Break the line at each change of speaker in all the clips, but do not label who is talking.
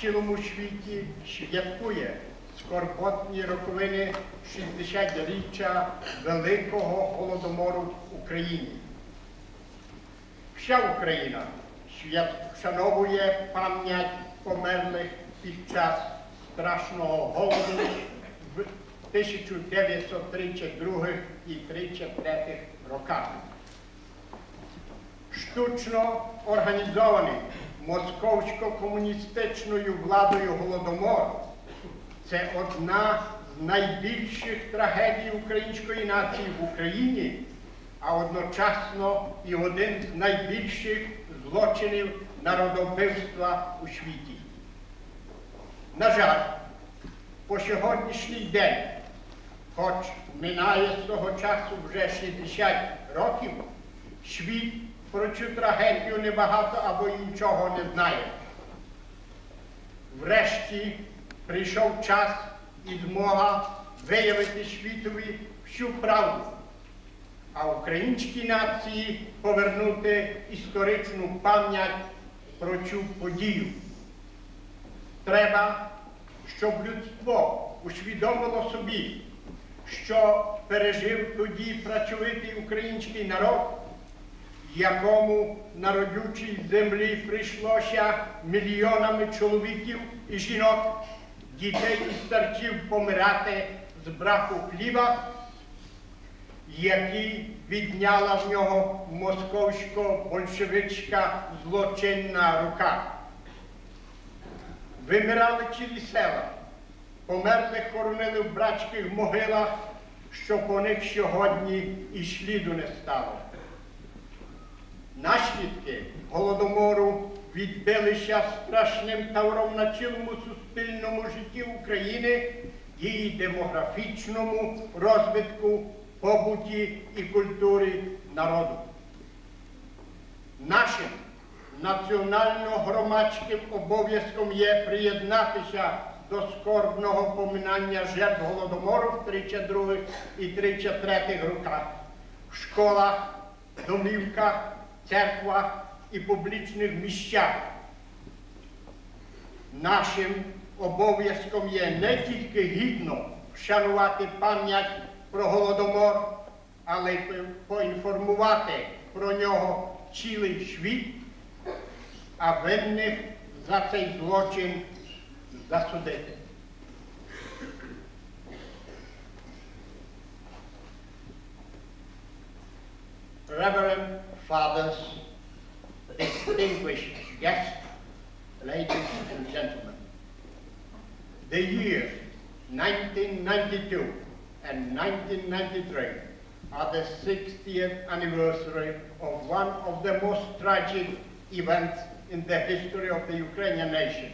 цілому світі святкує скорботні роковини 60-річчя Великого Голодомору в Україні. Вся Україна вшановує пам'ять померлих під час страшного голоду в 1932 і 1933 роках. Штучно організований московсько-комуністичною владою Голодомор це одна з найбільших трагедій української нації в Україні, а одночасно і один з найбільших злочинів народовбивства у світі. На жаль, по сьогоднішній день, хоч минає з того часу вже 60 років, світ про цю трагедію небагато або нічого не знає. Врешті прийшов час і змога виявити світові всю правду, а українській нації повернути історичну пам'ять про цю подію. Треба, щоб людство усвідомило собі, що пережив тоді працьовитий український народ, якому на родючій землі прийшлося мільйонами чоловіків і жінок, дітей і старців помирати з браку хліба, який відняла в нього московсько-большевицька злочинна рука. Вимирали цілі села, померлих хоронили в братських могилах, що по них сьогодні і сліду не стало. Наслідки голодомору відбилися страшним тавром на цілому суспільному житті України, її демографічному розвитку, побуті і культурі народу. Нашим національно-громадським обов'язком є приєднатися до скорбного поминання жертв голодомору в 32 і 33 роках в школах, домівках, церквах і публічних місцях. Нашим обов'язком є не тільки гідно вшанувати пам'ять про голодомор, але й поінформувати про нього цілий світ, а винних за цей злочин засудити. Reverend Fathers, distinguished guests, ladies and gentlemen, the years 1992 and 1993 are the 60th anniversary of one of the most tragic events in the history of the Ukrainian nation,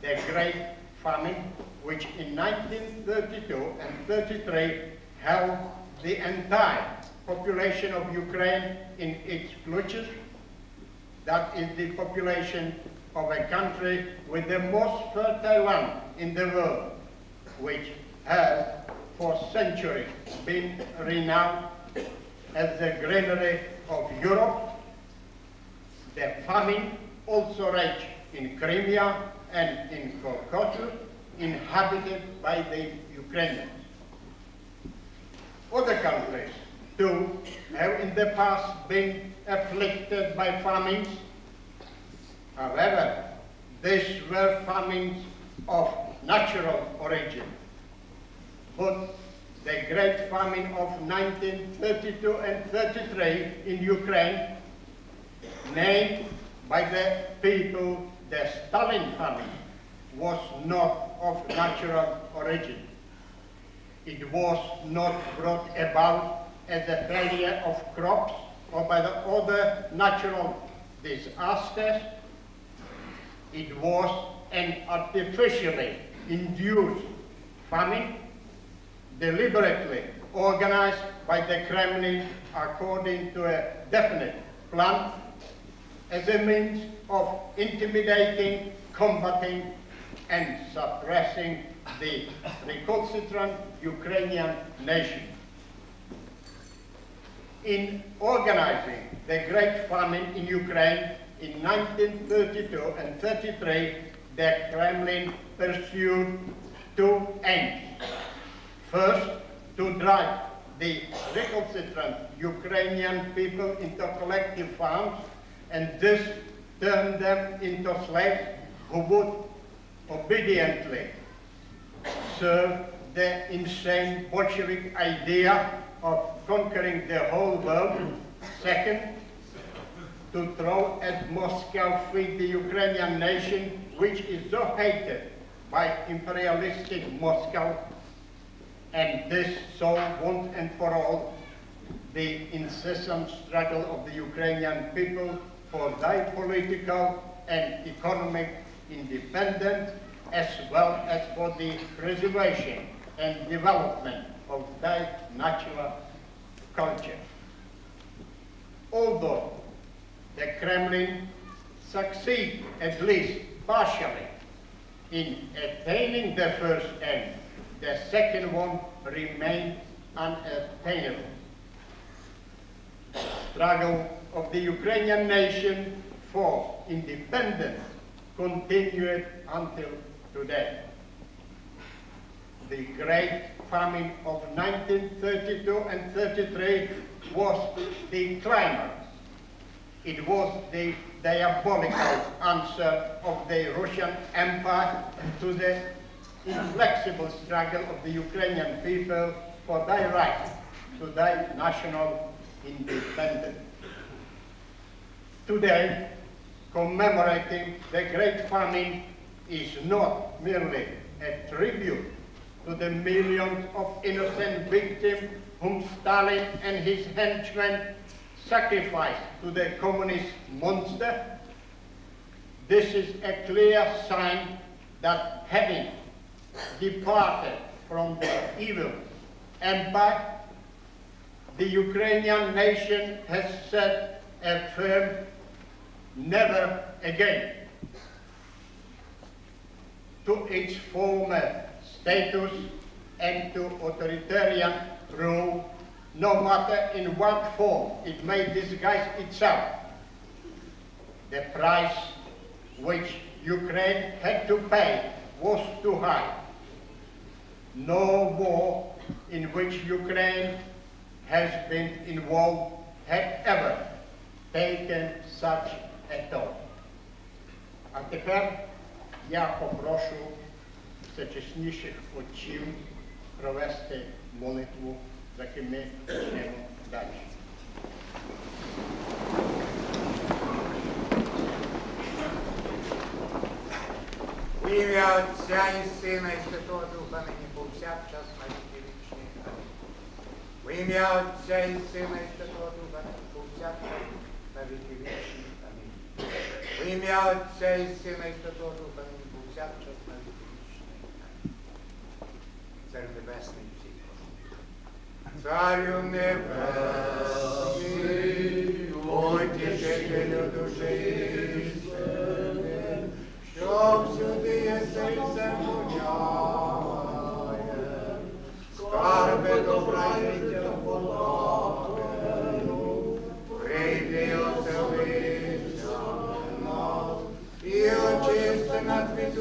the Great Famine, which in 1932 and 33 held the entire population of Ukraine in its clutches that is the population of a country with the most fertile land in the world, which has for centuries been renowned as the granary of Europe. The famine also raged in Crimea and in Caucasus, inhabited by the Ukrainians. Other countries, too, have in the past been afflicted by famines. However, these were famines of natural origin. But the great famine of 1932 and 33 in Ukraine, named by the people the Stalin famine, was not of natural origin. It was not brought about as a failure of crops or by the other natural disasters. It was an artificially induced famine deliberately organized by the Kremlin according to a definite plan as a means of intimidating, combating, and suppressing the recalcitrant Ukrainian nation. In organizing the Great Famine in Ukraine in 1932 and 33, the Kremlin pursued two ends. First, to drive the recalcitrant Ukrainian people into collective farms and this turn them into slaves who would obediently serve the insane Bolshevik idea of conquering the whole world. Second, to throw at Moscow feet the Ukrainian nation, which is so hated by imperialistic Moscow, and this so once and for all the incessant struggle of the Ukrainian people for their political and economic independence, as well as for the preservation and development of their natural culture. Although the Kremlin succeed at least partially in attaining the first end, the second one remained unattainable. Struggle of the Ukrainian nation for independence continued until today. The great famine of 1932 and 33 was the climax. It was the diabolical answer of the Russian Empire to the inflexible struggle of the Ukrainian people for their right to their national independence. Today, commemorating the Great Famine is not merely a tribute to the millions of innocent victims whom Stalin and his henchmen sacrificed to the communist monster. This is a clear sign that having departed from the evil empire, the Ukrainian nation has set a firm never again to its former status and to authoritarian rule, no matter in what form it may disguise itself. The price which Ukraine had to pay was too high. No war in which Ukraine has been involved had ever taken such a toll. А тепер я попрошу всечесніших отців провести молитву, за ким ми почнемо далі.
Ім'я Отця і Сина і Святого Духа нині повсякчас на віки вічні. У ім'я Отця і Сина і Святого Духа нині повсякчас на віки вічні. Амінь. У ім'я Отця і Сина і Святого Духа нині повсякчас на віки вічні. Амінь. Цар Небесний всіх послухай. Царю Небесний, утішителю душі, що всюди єси і все скарби добра життя полавину, прийди оселися нас, і очисти нас від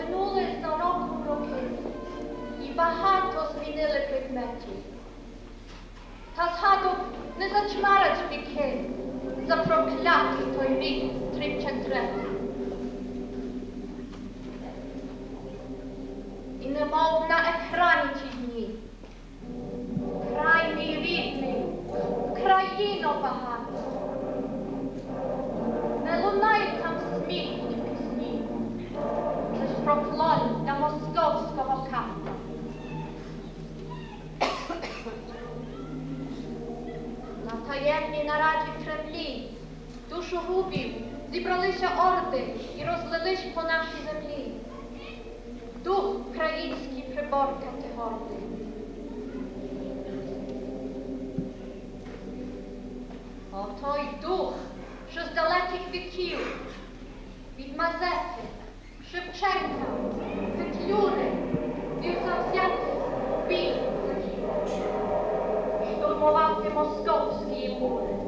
Минули з нароком роки і багато змінили предметів. Та згадок не зачмерять віки за проклятий той вік тричетрети. І немов віків, від Мазепи, Шевченка, Петлюри, вів завзяти бій, штурмував московські мури.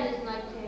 that is
my.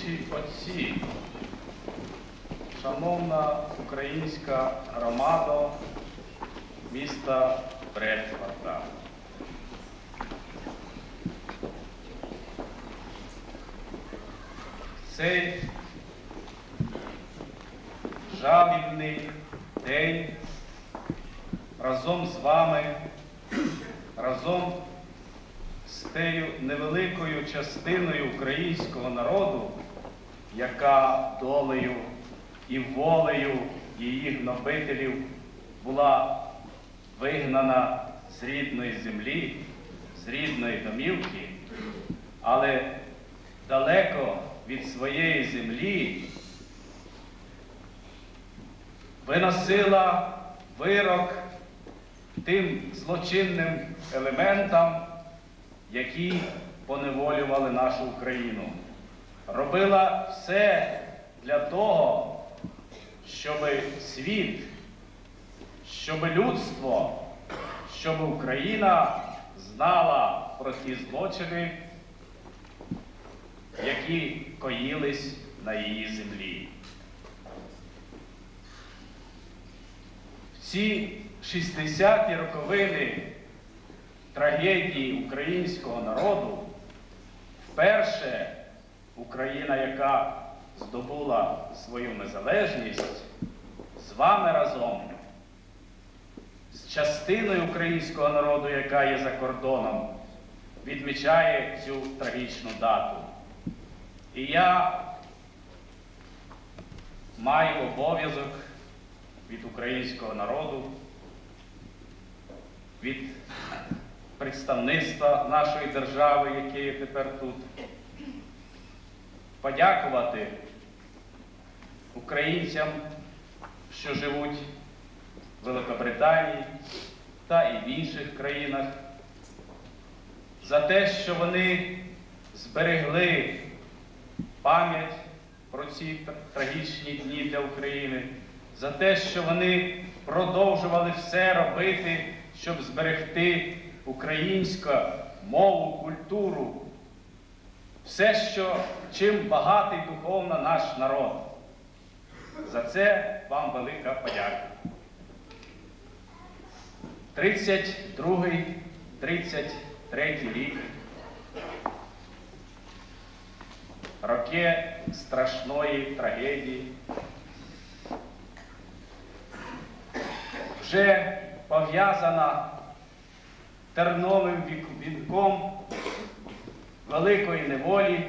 Святіші Отці, шановна українська громада міста Брехвата. Цей жалібний день разом з вами, разом з тею невеликою частиною українського народу яка долею і волею її гнобителів була вигнана з рідної землі, з рідної домівки, але далеко від своєї землі виносила вирок тим злочинним елементам, які поневолювали нашу Україну. Робила все для того, щоб світ, щоб людство, щоб Україна знала про ті злочини, які коїлись на її землі. В ці 60-ті роковини трагедії українського народу вперше Україна, яка здобула свою незалежність, з вами разом, з частиною українського народу, яка є за кордоном, відмічає цю трагічну дату. І я маю обов'язок від українського народу, від представництва нашої держави, яке є тепер тут, подякувати українцям, що живуть в Великобританії та і в інших країнах, за те, що вони зберегли пам'ять про ці трагічні дні для України, за те, що вони продовжували все робити, щоб зберегти українську мову, культуру, все, що чим багатий духовно наш народ. За це вам велика подяка. 32-й, 33 рік. Роки страшної трагедії. Вже пов'язана терновим вінком великої неволі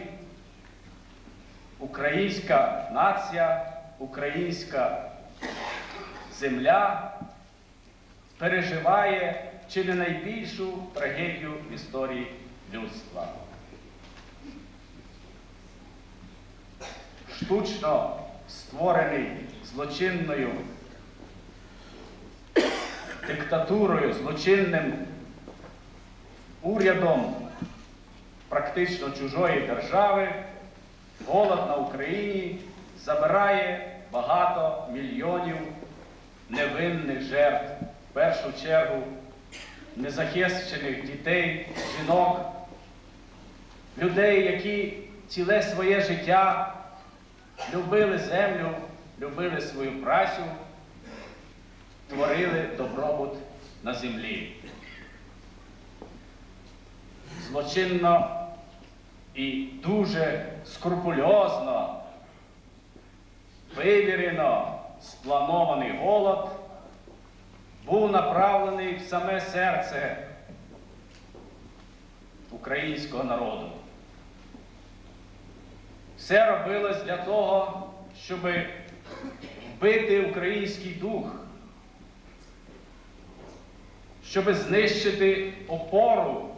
українська нація, українська земля переживає чи не найбільшу трагедію в історії людства. Штучно створений злочинною диктатурою, злочинним урядом практично чужої держави, голод на Україні забирає багато мільйонів невинних жертв, в першу чергу незахищених дітей, жінок, людей, які ціле своє життя любили землю, любили свою працю, творили добробут на землі. Злочинно і дуже скрупульозно, вивірено спланований голод був направлений в саме серце українського народу. Все робилось для того, щоб вбити український дух, щоб знищити опору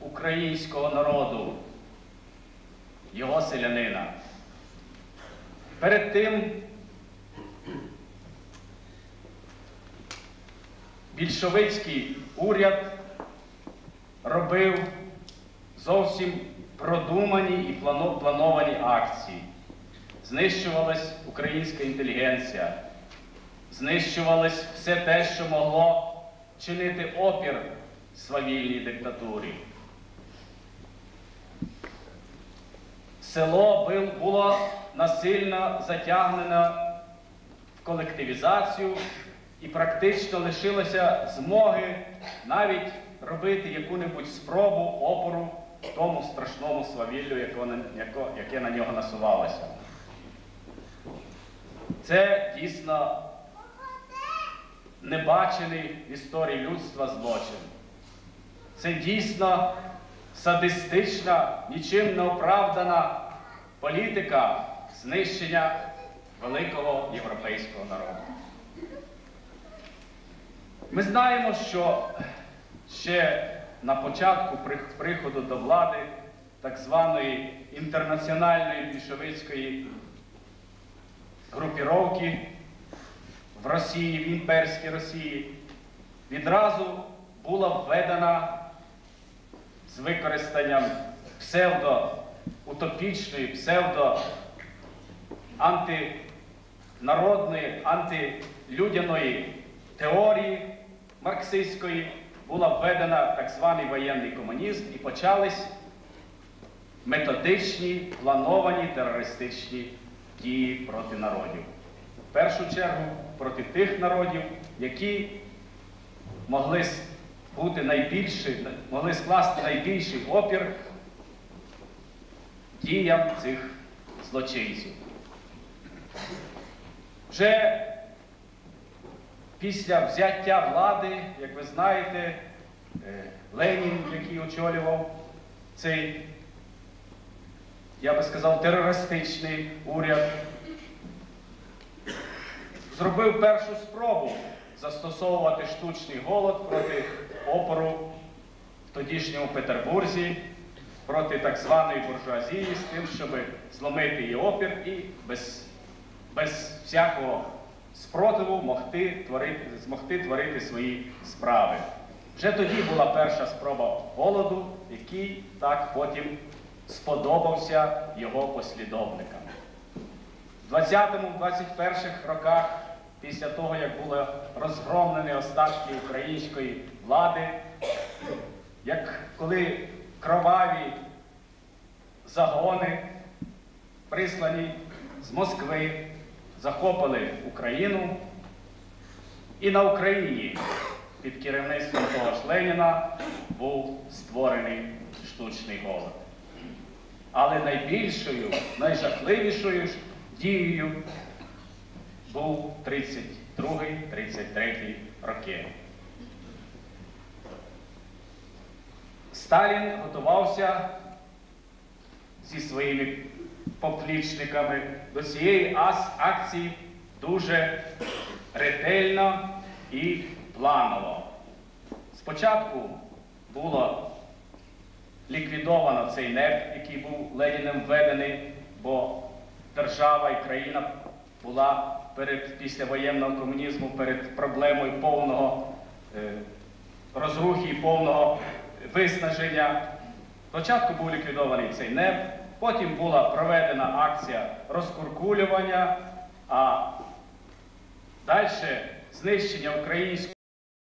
українського народу, його селянина. Перед тим більшовицький уряд робив зовсім продумані і плановані акції. Знищувалась українська інтелігенція, знищувалось все те, що могло чинити опір свавільній диктатурі. Село було насильно затягнено в колективізацію і практично лишилося змоги навіть робити яку-небудь спробу опору тому страшному свавіллю, яке на нього насувалося. Це дійсно небачений в історії людства злочин. Це дійсно садистична, нічим не оправдана політика знищення великого європейського народу. Ми знаємо, що ще на початку приходу до влади так званої інтернаціональної більшовицької групіровки в Росії, в імперській Росії, відразу була введена з використанням псевдоутопічної, псевдо антинародної, антилюдяної теорії марксистської була введена так званий воєнний комунізм і почались методичні, плановані терористичні дії проти народів. В першу чергу проти тих народів, які могли бути найбільші, могли скласти найбільший опір діям цих злочинців. Вже після взяття влади, як ви знаєте, е, Ленін, який очолював цей, я би сказав, терористичний уряд, зробив першу спробу застосовувати штучний голод проти опору в тодішньому Петербурзі, проти так званої буржуазії, з тим, щоб зломити її опір і без, без всякого спротиву могти творити, змогти творити свої справи. Вже тоді була перша спроба голоду, який так потім сподобався його послідовникам. В 20-21 роках, після того, як були розгромлені остатки української влади, як коли кроваві загони, прислані з Москви, захопили Україну, і на Україні під керівництвом того ж Леніна був створений штучний голод. Але найбільшою, найжахливішою дією був 32-33 роки. Сталін готувався зі своїми поплічниками до цієї акції дуже ретельно і планово. Спочатку було ліквідовано цей НЕП, який був Леніним введений, бо держава і країна була перед післявоєнного комунізму перед проблемою повного е, розрухи і повного виснаження. Спочатку був ліквідований цей НЕП, потім була проведена акція розкуркулювання, а далі знищення українського.